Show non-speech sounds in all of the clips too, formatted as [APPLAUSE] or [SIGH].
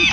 Et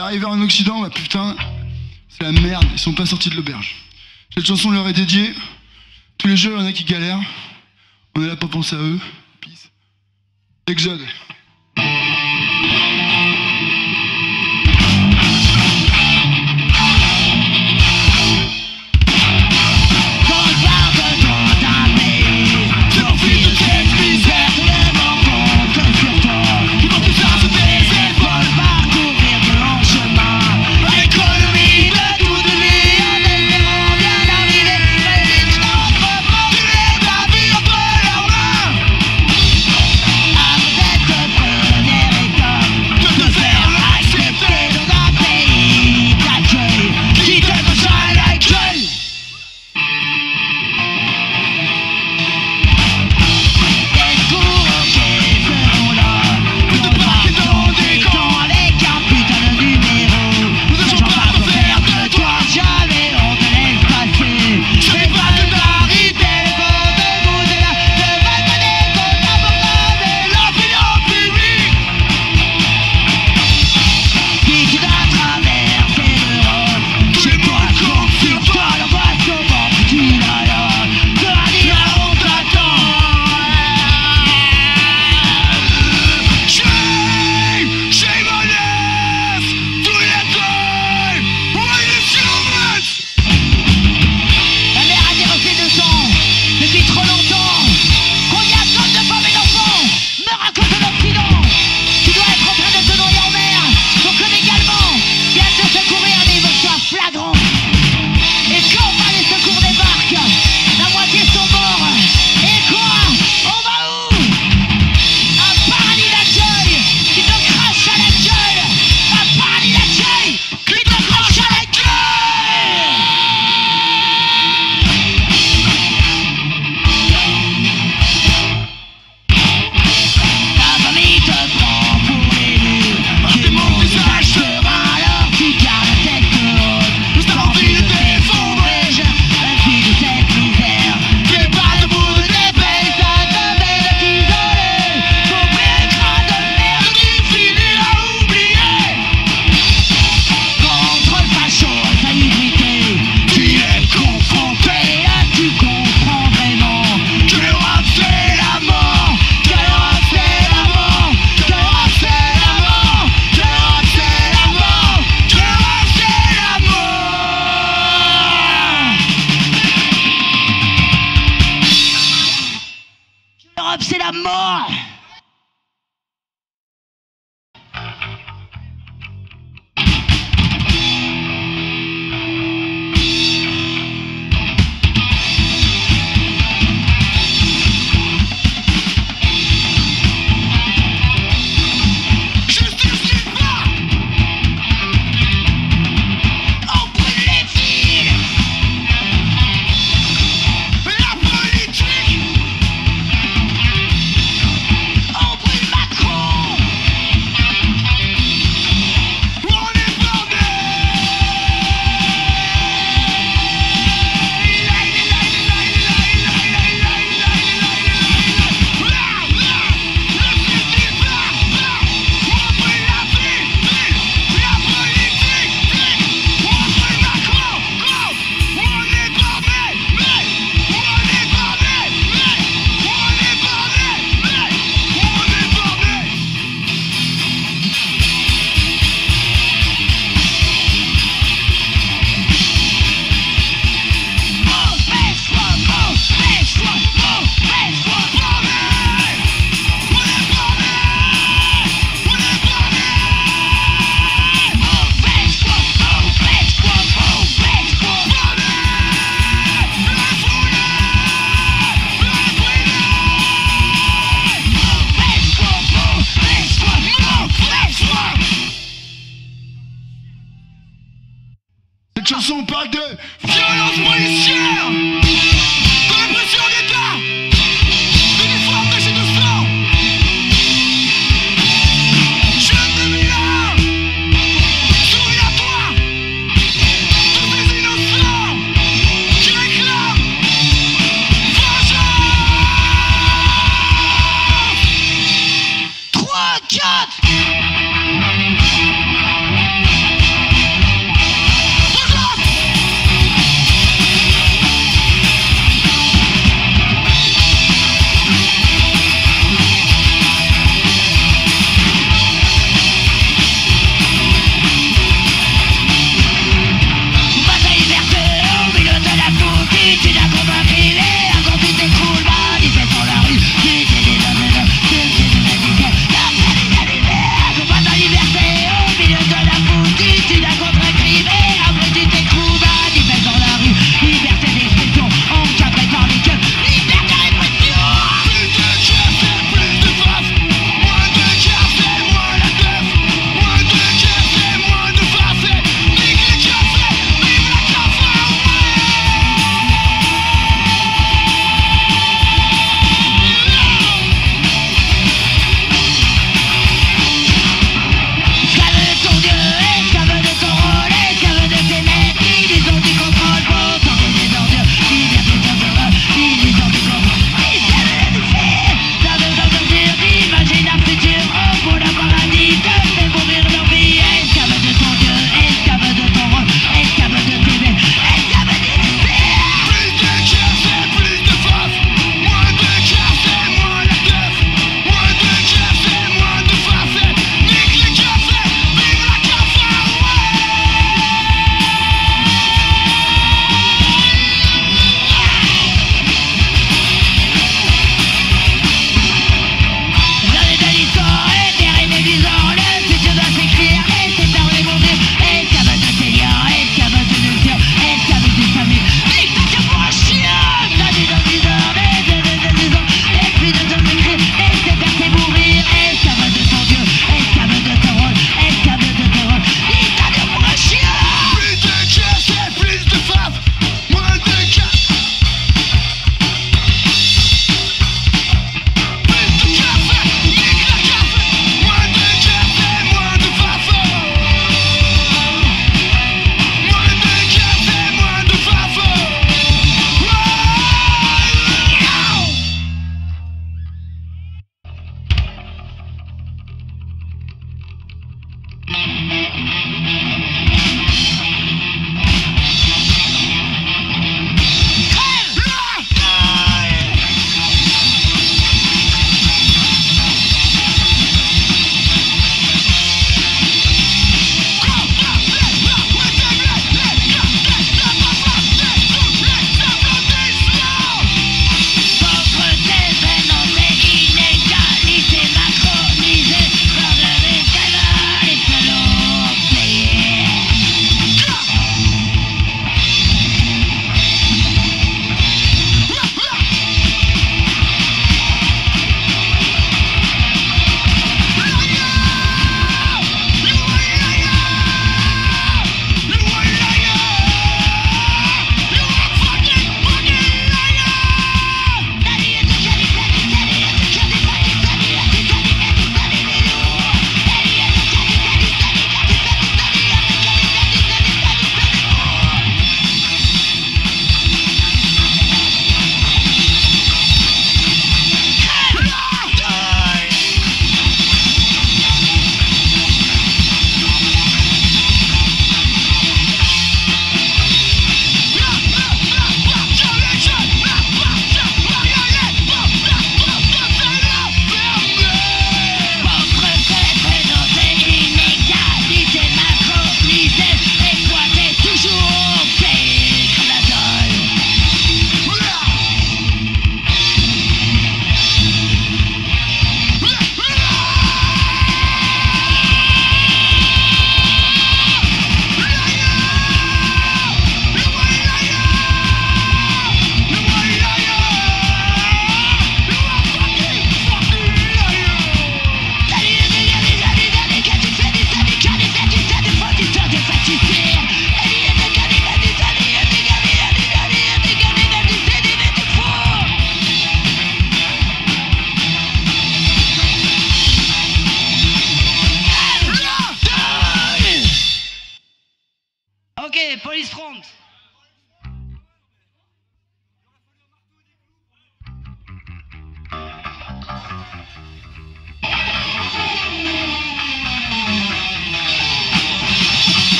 arriver en Occident, bah putain, c'est la merde, ils sont pas sortis de l'auberge. Cette chanson leur est dédiée. Tous les jeux, il y en a qui galèrent. On est là pour penser à eux. Peace. Exode.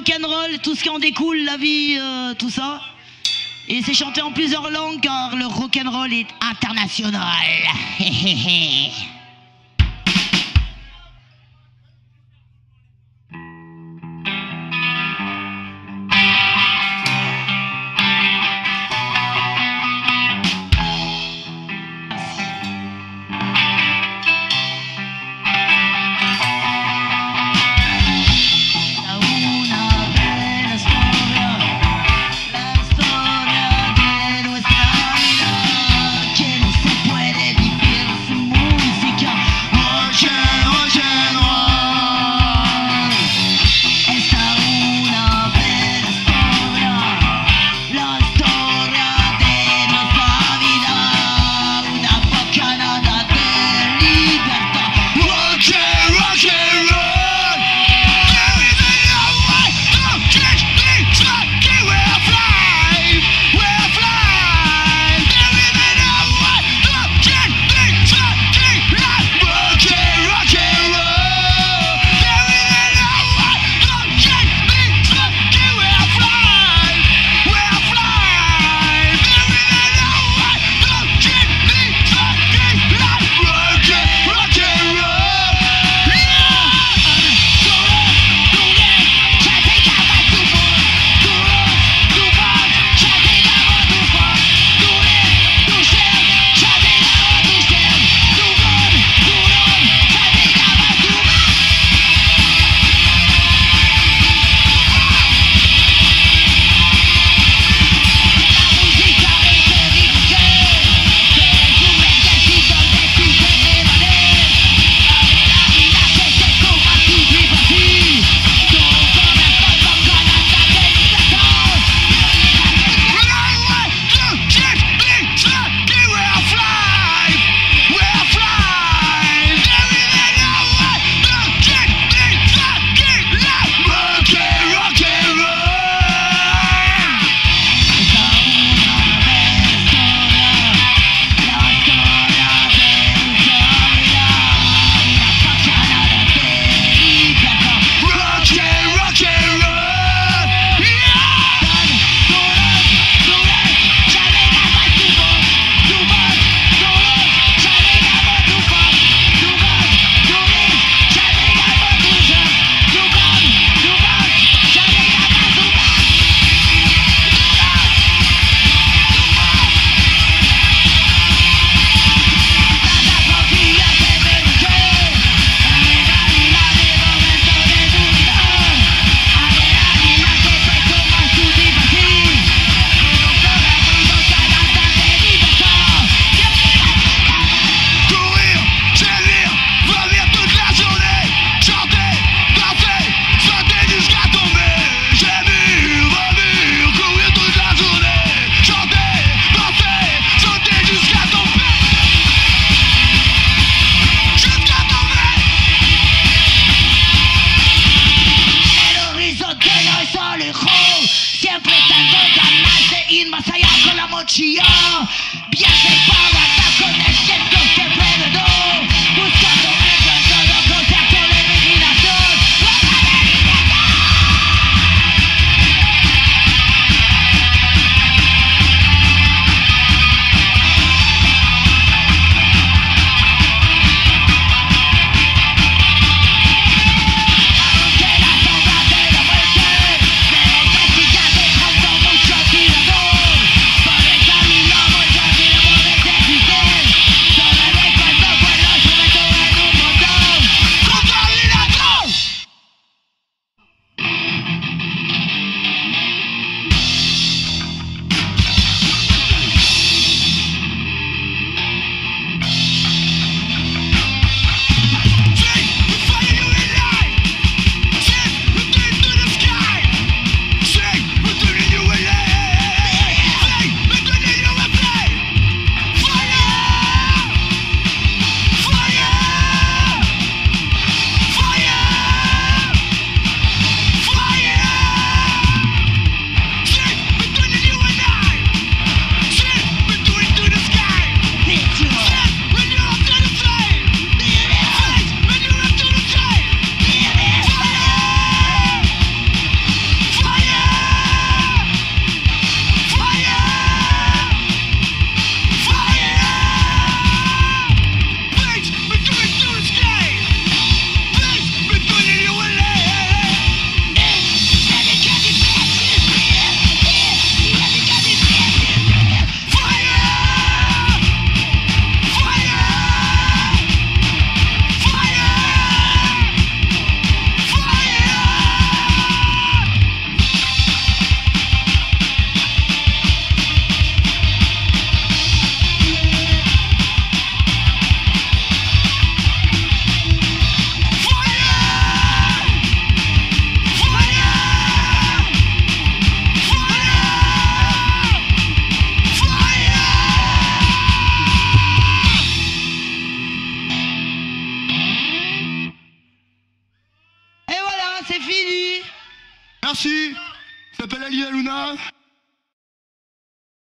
rock'n'roll, tout ce qui en découle, la vie, euh, tout ça. Et c'est chanté en plusieurs langues car le rock'n'roll est international. [LAUGHS]